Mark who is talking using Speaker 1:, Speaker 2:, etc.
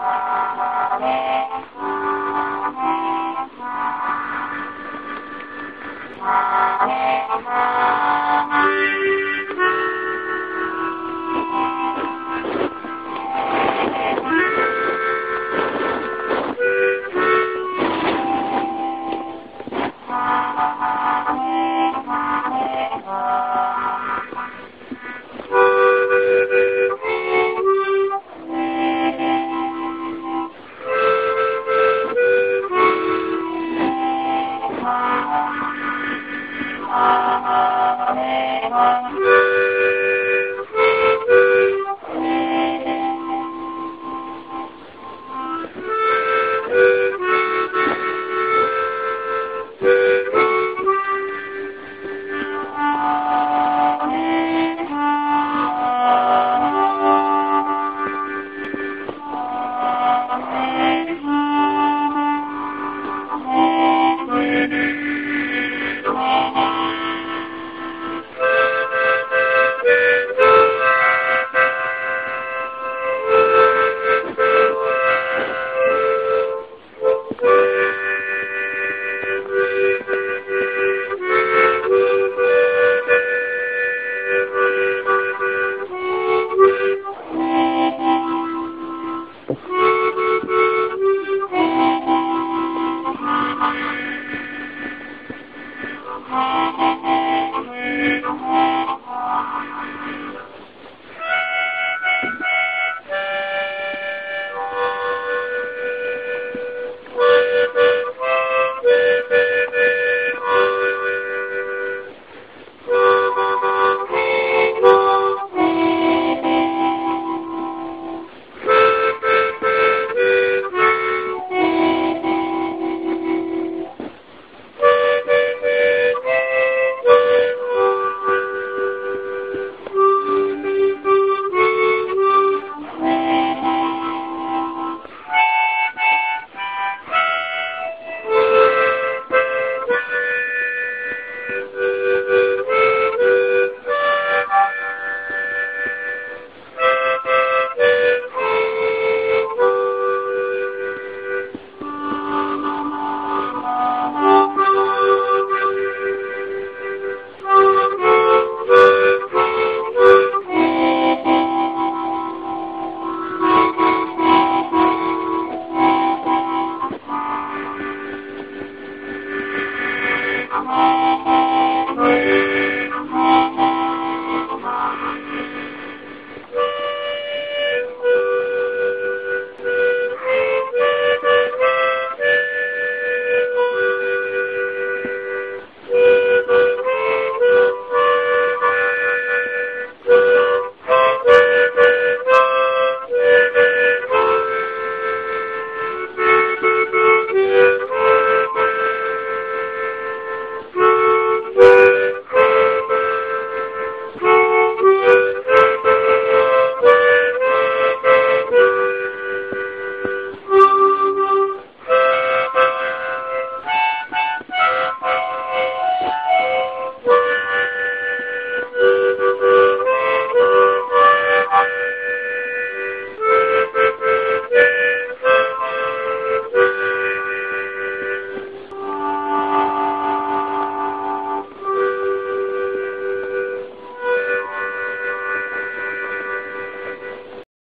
Speaker 1: Amen. Amen. Thank you.